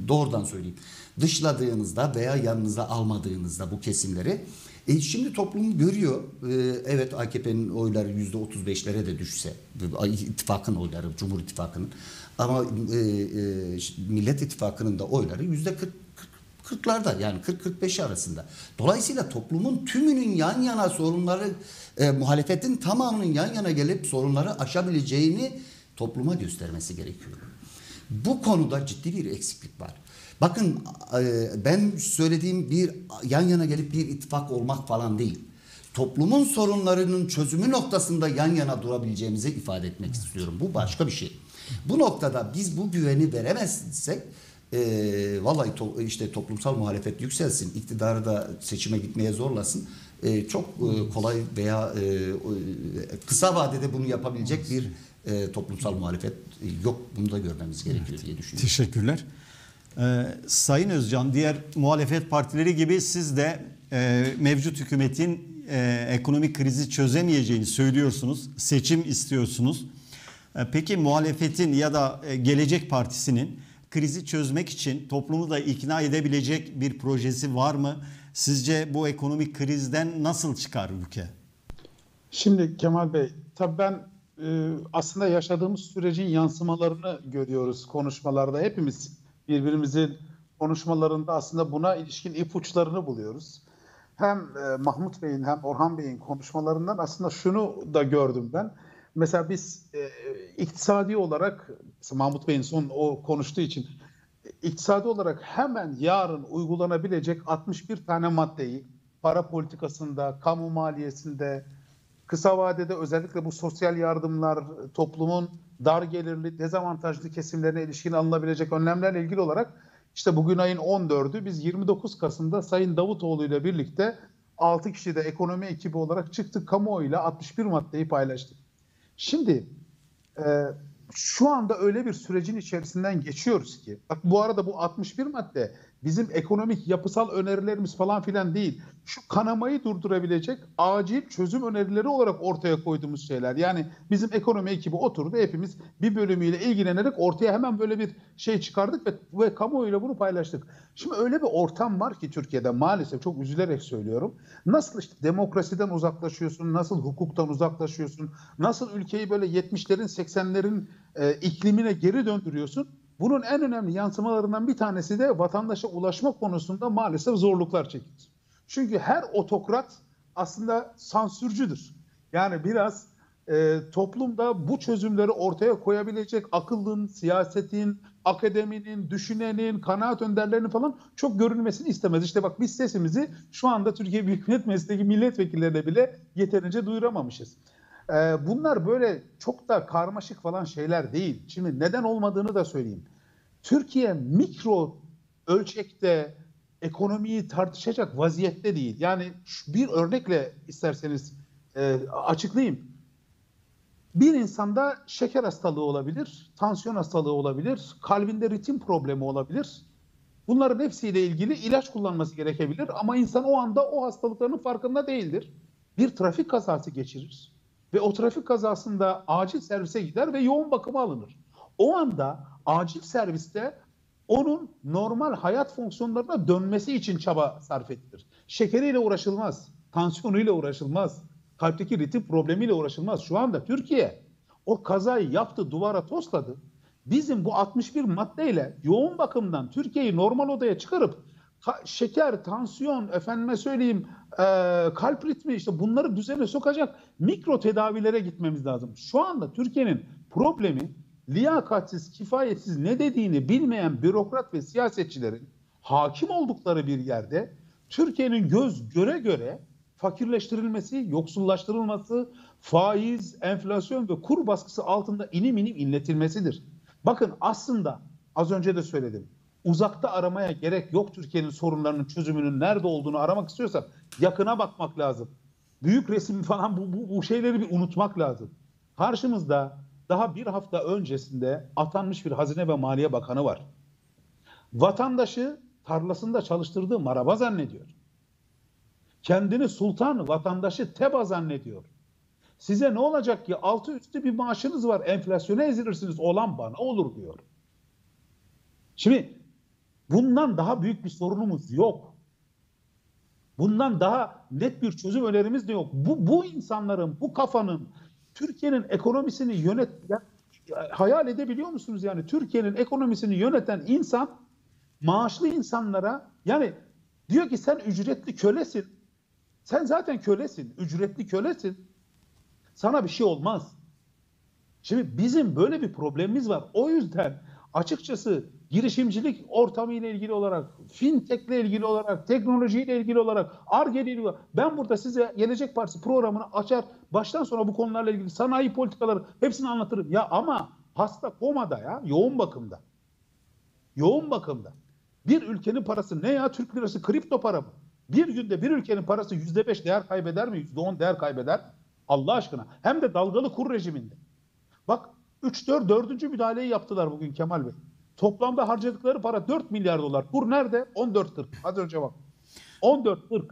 doğrudan söyleyeyim dışladığınızda veya yanınıza almadığınızda bu kesimleri e şimdi toplum görüyor. E, evet AKP'nin oyları yüzde 35'lere de düşse, ittifakın oyları, Cumhur İttifakı'nın ama e, e, Millet İttifakı'nın da oyları yüzde 40 40'larda yani 40-45 arasında. Dolayısıyla toplumun tümünün yan yana sorunları, e, muhalefetin tamamının yan yana gelip sorunları aşabileceğini topluma göstermesi gerekiyor. Bu konuda ciddi bir eksiklik var. Bakın e, ben söylediğim bir yan yana gelip bir ittifak olmak falan değil. Toplumun sorunlarının çözümü noktasında yan yana durabileceğimizi ifade etmek istiyorum. Bu başka bir şey. Bu noktada biz bu güveni veremezsek e, vallahi to, işte toplumsal muhalefet yükselsin, iktidarı da seçime gitmeye zorlasın. E, çok e, kolay veya e, e, kısa vadede bunu yapabilecek bir e, toplumsal muhalefet yok. Bunu da görmemiz gerekiyor diye düşünüyorum. Teşekkürler. Ee, Sayın Özcan, diğer muhalefet partileri gibi siz de e, mevcut hükümetin e, ekonomik krizi çözemeyeceğini söylüyorsunuz. Seçim istiyorsunuz. E, peki muhalefetin ya da e, Gelecek Partisi'nin krizi çözmek için toplumu da ikna edebilecek bir projesi var mı? Sizce bu ekonomik krizden nasıl çıkar ülke? Şimdi Kemal Bey, tabii ben e, aslında yaşadığımız sürecin yansımalarını görüyoruz konuşmalarda. Hepimiz birbirimizin konuşmalarında aslında buna ilişkin ipuçlarını buluyoruz. Hem Mahmut Bey'in hem Orhan Bey'in konuşmalarından aslında şunu da gördüm ben. Mesela biz e, iktisadi olarak Mahmut Bey'in son o konuştuğu için iktisadi olarak hemen yarın uygulanabilecek 61 tane maddeyi para politikasında, kamu maliyesinde, kısa vadede özellikle bu sosyal yardımlar, toplumun dar gelirli, dezavantajlı kesimlerine ilişkin alınabilecek önlemlerle ilgili olarak işte bugün ayın 14'ü biz 29 Kasım'da Sayın Davutoğlu ile birlikte 6 kişi de ekonomi ekibi olarak çıktık kamuoyuyla 61 maddeyi paylaştık. Şimdi e, şu anda öyle bir sürecin içerisinden geçiyoruz ki bak bu arada bu 61 madde bizim ekonomik yapısal önerilerimiz falan filan değil. Şu kanamayı durdurabilecek acil çözüm önerileri olarak ortaya koyduğumuz şeyler. Yani bizim ekonomi ekibi oturdu hepimiz bir bölümüyle ilgilenerek ortaya hemen böyle bir şey çıkardık ve, ve kamuoyuyla bunu paylaştık. Şimdi öyle bir ortam var ki Türkiye'de maalesef çok üzülerek söylüyorum. Nasıl işte demokrasiden uzaklaşıyorsun, nasıl hukuktan uzaklaşıyorsun, nasıl ülkeyi böyle 70'lerin 80'lerin e, iklimine geri döndürüyorsun. Bunun en önemli yansımalarından bir tanesi de vatandaşa ulaşma konusunda maalesef zorluklar çekiyor. Çünkü her otokrat aslında sansürcüdür. Yani biraz e, toplumda bu çözümleri ortaya koyabilecek akıllın, siyasetin, akademinin, düşünenin, kanaat önderlerinin falan çok görünmesini istemez. İşte bak biz sesimizi şu anda Türkiye Büyük Millet Meclisi'ndeki milletvekillerine bile yeterince duyuramamışız. E, bunlar böyle çok da karmaşık falan şeyler değil. Şimdi neden olmadığını da söyleyeyim. Türkiye mikro ölçekte ekonomiyi tartışacak vaziyette değil. Yani bir örnekle isterseniz e, açıklayayım. Bir insanda şeker hastalığı olabilir, tansiyon hastalığı olabilir, kalbinde ritim problemi olabilir. Bunların hepsiyle ilgili ilaç kullanması gerekebilir ama insan o anda o hastalıkların farkında değildir. Bir trafik kazası geçirir ve o trafik kazasında acil servise gider ve yoğun bakıma alınır. O anda acil serviste onun normal hayat fonksiyonlarına dönmesi için çaba sarf edilir. Şekeriyle uğraşılmaz, tansiyonuyla uğraşılmaz, kalpteki ritim problemiyle uğraşılmaz. Şu anda Türkiye o kazayı yaptı, duvara tosladı. Bizim bu 61 maddeyle yoğun bakımdan Türkiye'yi normal odaya çıkarıp şeker, tansiyon, efendime söyleyeyim e, kalp ritmi işte bunları düzene sokacak mikro tedavilere gitmemiz lazım. Şu anda Türkiye'nin problemi liyakatsiz, kifayetsiz ne dediğini bilmeyen bürokrat ve siyasetçilerin hakim oldukları bir yerde Türkiye'nin göz göre göre fakirleştirilmesi, yoksullaştırılması, faiz, enflasyon ve kur baskısı altında inim inim inletilmesidir. Bakın aslında az önce de söyledim. Uzakta aramaya gerek yok Türkiye'nin sorunlarının çözümünün nerede olduğunu aramak istiyorsak yakına bakmak lazım. Büyük resim falan bu, bu, bu şeyleri bir unutmak lazım. Karşımızda daha bir hafta öncesinde atanmış bir Hazine ve Maliye Bakanı var. Vatandaşı tarlasında çalıştırdığı maraba zannediyor. Kendini sultan, vatandaşı teba zannediyor. Size ne olacak ki altı üstü bir maaşınız var enflasyona ezilirsiniz olan bana olur diyor. Şimdi bundan daha büyük bir sorunumuz yok. Bundan daha net bir çözüm önerimiz de yok. Bu, bu insanların, bu kafanın Türkiye'nin ekonomisini yönet ya, hayal edebiliyor musunuz yani Türkiye'nin ekonomisini yöneten insan maaşlı insanlara yani diyor ki sen ücretli kölesin. Sen zaten kölesin, ücretli kölesin. Sana bir şey olmaz. Şimdi bizim böyle bir problemimiz var. O yüzden açıkçası girişimcilik ortamı ile ilgili olarak, fintech ile ilgili olarak, teknolojiyle ilgili olarak, ARGE ile ilgili olarak ben burada size Gelecek Partisi programını açar, baştan sona bu konularla ilgili sanayi politikaları hepsini anlatırım. Ya ama hasta komada ya, yoğun bakımda. Yoğun bakımda. Bir ülkenin parası ne ya? Türk lirası kripto para mı? Bir günde bir ülkenin parası yüzde beş değer kaybeder mi? Yüzde on değer kaybeder. Allah aşkına. Hem de dalgalı kur rejiminde. Bak 3-4 dördüncü müdahaleyi yaptılar bugün Kemal Bey. Toplamda harcadıkları para 4 milyar dolar. Kur nerede? 14.40. Az önce bak. 14.40.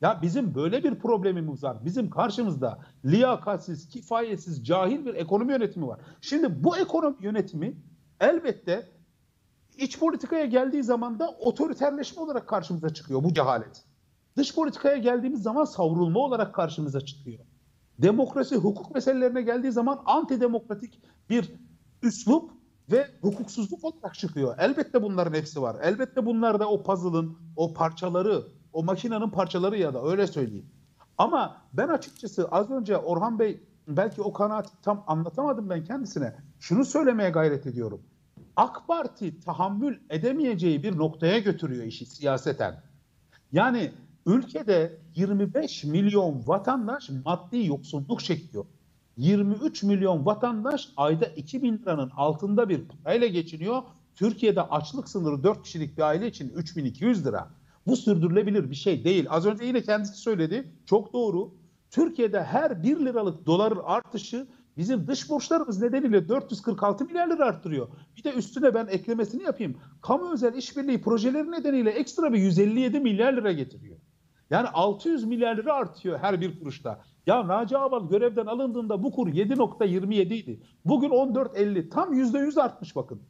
Ya bizim böyle bir problemimiz var. Bizim karşımızda liyakatsiz, kifayetsiz, cahil bir ekonomi yönetimi var. Şimdi bu ekonomi yönetimi elbette iç politikaya geldiği zaman da otoriterleşme olarak karşımıza çıkıyor bu cehalet. Dış politikaya geldiğimiz zaman savrulma olarak karşımıza çıkıyor. Demokrasi, hukuk meselelerine geldiği zaman antidemokratik bir üslup ve hukuksuzluk olarak çıkıyor. Elbette bunların hepsi var. Elbette bunlar da o puzzle'ın, o parçaları, o makinenin parçaları ya da öyle söyleyeyim. Ama ben açıkçası az önce Orhan Bey belki o kanaati tam anlatamadım ben kendisine. Şunu söylemeye gayret ediyorum. AK Parti tahammül edemeyeceği bir noktaya götürüyor işi siyaseten. Yani ülkede 25 milyon vatandaş maddi yoksulluk çekiyor. 23 milyon vatandaş ayda 2000 liranın altında bir parayla geçiniyor. Türkiye'de açlık sınırı 4 kişilik bir aile için 3200 lira. Bu sürdürülebilir bir şey değil. Az önce yine kendisi söyledi. Çok doğru. Türkiye'de her 1 liralık doların artışı bizim dış borçlarımız nedeniyle 446 milyar lira arttırıyor. Bir de üstüne ben eklemesini yapayım. Kamu özel işbirliği projeleri nedeniyle ekstra bir 157 milyar lira getiriyor. Yani 600 milyar lira artıyor her bir kuruşta. Ya Naci Ağbal görevden alındığında bu kur 7.27 idi. Bugün 14.50 tam %100 artmış bakın.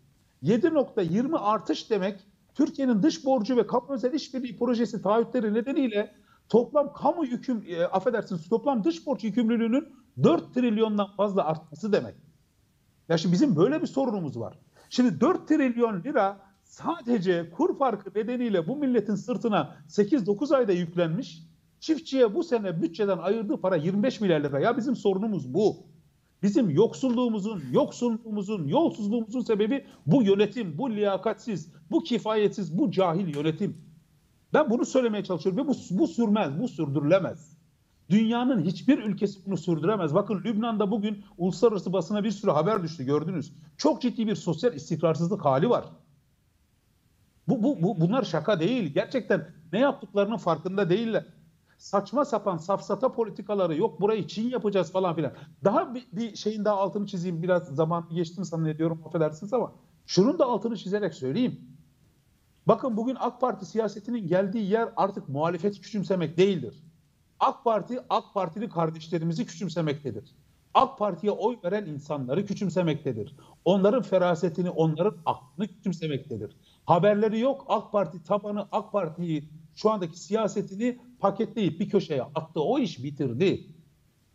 7.20 artış demek Türkiye'nin dış borcu ve kamu özel işbirliği projesi taahhütleri nedeniyle toplam kamu yüküm, e, affedersiniz toplam dış borç yükümlülüğünün 4 trilyondan fazla artması demek. Ya şimdi bizim böyle bir sorunumuz var. Şimdi 4 trilyon lira sadece kur farkı nedeniyle bu milletin sırtına 8-9 ayda yüklenmiş. Çiftçiye bu sene bütçeden ayırdığı para 25 milyar lira. Ya bizim sorunumuz bu. Bizim yoksulluğumuzun, yoksulluğumuzun, yolsuzluğumuzun sebebi bu yönetim, bu liyakatsiz, bu kifayetsiz, bu cahil yönetim. Ben bunu söylemeye çalışıyorum ve bu, bu sürmez, bu sürdürülemez. Dünyanın hiçbir ülkesi bunu sürdüremez. Bakın Lübnan'da bugün uluslararası basına bir sürü haber düştü gördünüz. Çok ciddi bir sosyal istikrarsızlık hali var. Bu, bu, bu bunlar şaka değil. Gerçekten ne yaptıklarının farkında değiller. Saçma sapan safsata politikaları yok burayı Çin yapacağız falan filan. Daha bir, bir şeyin daha altını çizeyim. Biraz zaman geçtim zannediyorum affedersiniz ama şunun da altını çizerek söyleyeyim. Bakın bugün AK Parti siyasetinin geldiği yer artık muhalefeti küçümsemek değildir. AK Parti, AK Partili kardeşlerimizi küçümsemektedir. AK Parti'ye oy veren insanları küçümsemektedir. Onların ferasetini, onların aklını küçümsemektedir. Haberleri yok. AK Parti tabanı, AK Parti'yi şu andaki siyasetini paketleyip bir köşeye attı. O iş bitirdi.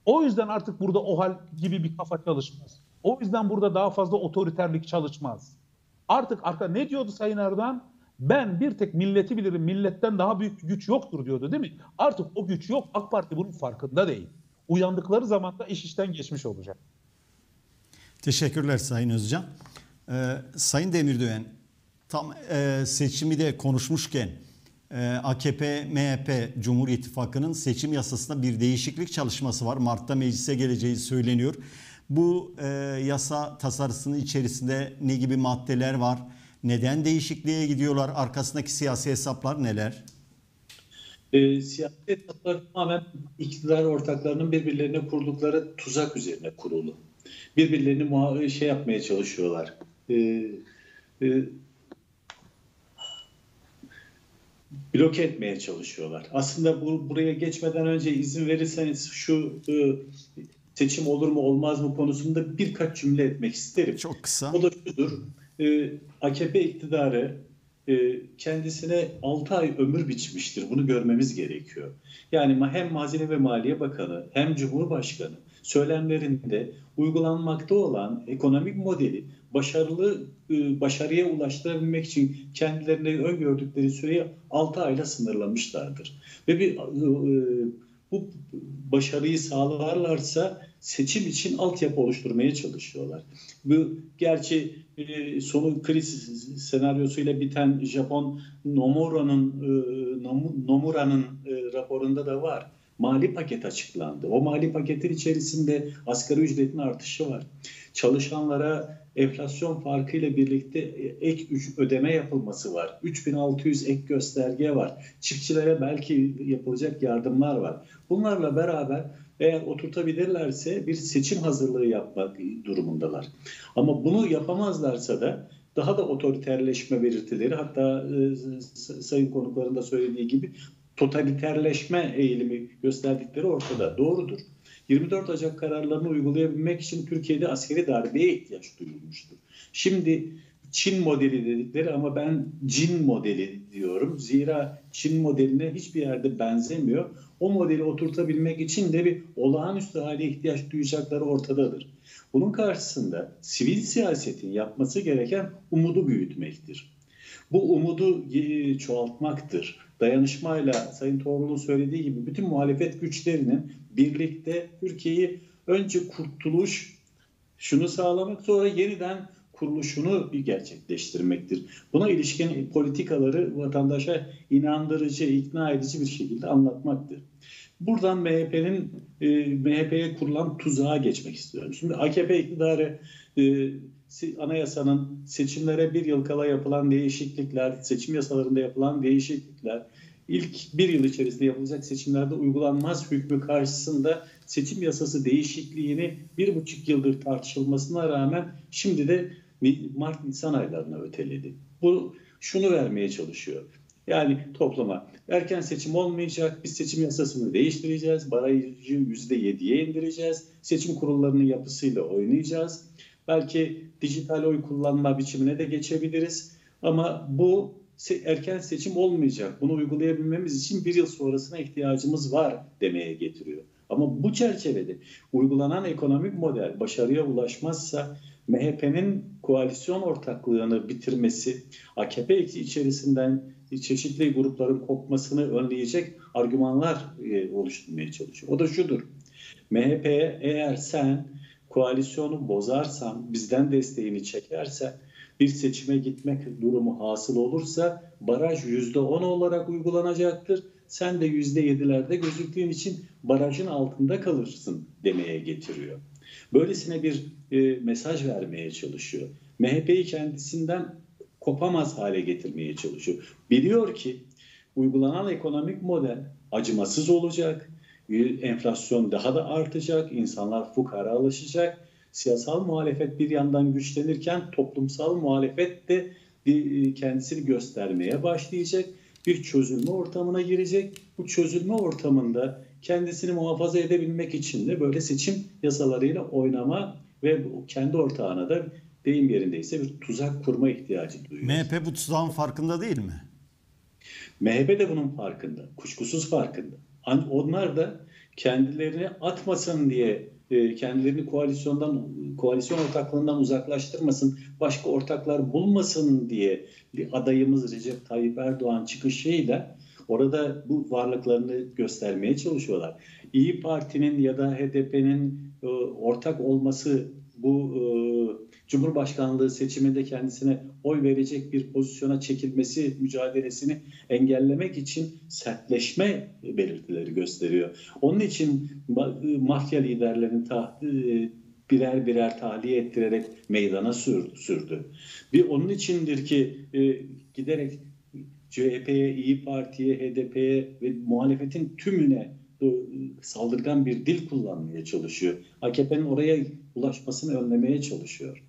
O yüzden artık burada o hal gibi bir kafa çalışmaz. O yüzden burada daha fazla otoriterlik çalışmaz. Artık arka ne diyordu Sayın Erdoğan? Ben bir tek milleti bilirim, milletten daha büyük güç yoktur diyordu değil mi? Artık o güç yok. AK Parti bunun farkında değil. Uyandıkları zaman da iş işten geçmiş olacak. Teşekkürler Sayın Özcan. Ee, Sayın Demirören, tam e, seçimi de konuşmuşken e, AKP, MHP, Cumhur İttifakı'nın seçim yasasında bir değişiklik çalışması var. Mart'ta meclise geleceği söyleniyor. Bu e, yasa tasarısının içerisinde ne gibi maddeler var? Neden değişikliğe gidiyorlar? Arkasındaki siyasi hesaplar neler? E, siyasi hesaplar tamamen iktidar ortaklarının birbirlerine kurdukları tuzak üzerine kurulu. Birbirlerini şey yapmaya çalışıyorlar. E, e, bloke etmeye çalışıyorlar. Aslında bu buraya geçmeden önce izin verirseniz şu e, seçim olur mu olmaz mı konusunda birkaç cümle etmek isterim. Çok kısa. O da şudur. E, AKP iktidarı e, kendisine 6 ay ömür biçmiştir. Bunu görmemiz gerekiyor. Yani hem Hazine ve Maliye Bakanı hem Cumhurbaşkanı söylemlerinde uygulanmakta olan ekonomik modeli başarılı e, başarıya ulaştırabilmek için kendilerine öngördükleri süreyi 6 ayla sınırlamışlardır. Ve bir e, bu başarıyı sağlarlarsa seçim için altyapı oluşturmaya çalışıyorlar. Bu gerçi e, sonu kriz senaryosuyla biten Japon Nomura'nın e, Nomu- Nomura'nın e, raporunda da var. Mali paket açıklandı. O mali paketin içerisinde asgari ücretin artışı var. Çalışanlara enflasyon farkı ile birlikte ek üc- ödeme yapılması var. 3600 ek gösterge var. Çiftçilere belki yapılacak yardımlar var. Bunlarla beraber eğer oturtabilirlerse bir seçim hazırlığı yapmak durumundalar. Ama bunu yapamazlarsa da daha da otoriterleşme belirtileri hatta e, sayın konukların da söylediği gibi totaliterleşme eğilimi gösterdikleri ortada. Doğrudur. 24 Ocak kararlarını uygulayabilmek için Türkiye'de askeri darbeye ihtiyaç duyulmuştur. Şimdi Çin modeli dedikleri ama ben Cin modeli diyorum. Zira Çin modeline hiçbir yerde benzemiyor. O modeli oturtabilmek için de bir olağanüstü hale ihtiyaç duyacakları ortadadır. Bunun karşısında sivil siyasetin yapması gereken umudu büyütmektir. Bu umudu e, çoğaltmaktır. Dayanışmayla Sayın Torun'un söylediği gibi bütün muhalefet güçlerinin birlikte Türkiye'yi önce kurtuluş şunu sağlamak sonra yeniden kuruluşunu bir gerçekleştirmektir. Buna ilişkin politikaları vatandaşa inandırıcı, ikna edici bir şekilde anlatmaktır. Buradan MHP'nin e, MHP'ye kurulan tuzağa geçmek istiyorum. Şimdi AKP iktidarı e, anayasanın seçimlere bir yıl kala yapılan değişiklikler, seçim yasalarında yapılan değişiklikler, ilk bir yıl içerisinde yapılacak seçimlerde uygulanmaz hükmü karşısında seçim yasası değişikliğini bir buçuk yıldır tartışılmasına rağmen şimdi de Mart-Nisan aylarına öteledi. Bu şunu vermeye çalışıyor. Yani topluma erken seçim olmayacak, biz seçim yasasını değiştireceğiz, barajı %7'ye indireceğiz, seçim kurullarının yapısıyla oynayacağız. Belki dijital oy kullanma biçimine de geçebiliriz ama bu erken seçim olmayacak. Bunu uygulayabilmemiz için bir yıl sonrasına ihtiyacımız var demeye getiriyor. Ama bu çerçevede uygulanan ekonomik model başarıya ulaşmazsa MHP'nin koalisyon ortaklığını bitirmesi, AKP içerisinden çeşitli grupların kopmasını önleyecek argümanlar e, oluşturmaya çalışıyor. O da şudur. MHP'ye eğer sen koalisyonu bozarsan, bizden desteğini çekersen, bir seçime gitmek durumu hasıl olursa baraj %10 olarak uygulanacaktır. Sen de %7'lerde gözüktüğün için barajın altında kalırsın demeye getiriyor. Böylesine bir e, mesaj vermeye çalışıyor. MHP'yi kendisinden kopamaz hale getirmeye çalışıyor. Biliyor ki uygulanan ekonomik model acımasız olacak, e, enflasyon daha da artacak, insanlar fukaralaşacak. Siyasal muhalefet bir yandan güçlenirken toplumsal muhalefet de bir, e, kendisini göstermeye başlayacak. Bir çözülme ortamına girecek. Bu çözülme ortamında kendisini muhafaza edebilmek için de böyle seçim yasalarıyla oynama ve kendi ortağına da deyim yerindeyse bir tuzak kurma ihtiyacı duyuyor. MHP bu tuzağın farkında değil mi? MHP de bunun farkında. Kuşkusuz farkında. Onlar da kendilerini atmasın diye e, kendilerini koalisyondan koalisyon ortaklığından uzaklaştırmasın, başka ortaklar bulmasın diye bir adayımız Recep Tayyip Erdoğan çıkışıyla orada bu varlıklarını göstermeye çalışıyorlar. İyi Parti'nin ya da HDP'nin e, ortak olması bu e, Cumhurbaşkanlığı seçiminde kendisine oy verecek bir pozisyona çekilmesi mücadelesini engellemek için sertleşme belirtileri gösteriyor. Onun için ma- mafya liderlerini ta- e, birer birer tahliye ettirerek meydana sür- sürdü. Bir onun içindir ki e, giderek CHP'ye, İyi Parti'ye, HDP'ye ve muhalefetin tümüne saldırgan bir dil kullanmaya çalışıyor. AKP'nin oraya ulaşmasını önlemeye çalışıyor.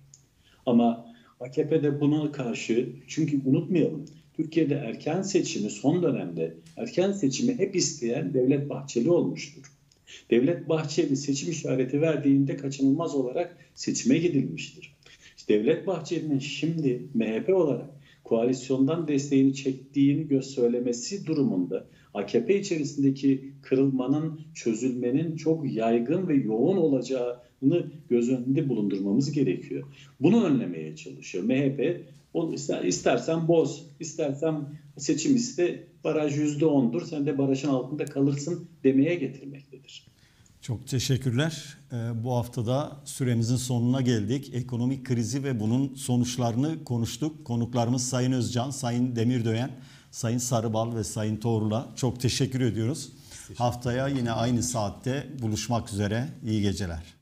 Ama AKP de buna karşı çünkü unutmayalım Türkiye'de erken seçimi son dönemde erken seçimi hep isteyen Devlet Bahçeli olmuştur. Devlet Bahçeli seçim işareti verdiğinde kaçınılmaz olarak seçime gidilmiştir. Devlet Bahçeli'nin şimdi MHP olarak koalisyondan desteğini çektiğini söylemesi durumunda AKP içerisindeki kırılmanın, çözülmenin çok yaygın ve yoğun olacağını göz önünde bulundurmamız gerekiyor. Bunu önlemeye çalışıyor. MHP o ister, istersen boz, istersen seçim iste, baraj yüzde ondur, sen de barajın altında kalırsın demeye getirmektedir. Çok teşekkürler. Ee, Bu haftada süremizin sonuna geldik. Ekonomik krizi ve bunun sonuçlarını konuştuk. Konuklarımız Sayın Özcan, Sayın Demirdoğan, Sayın Sarıbal ve Sayın Toğrul'a çok teşekkür ediyoruz. Haftaya yine aynı saatte buluşmak üzere. İyi geceler.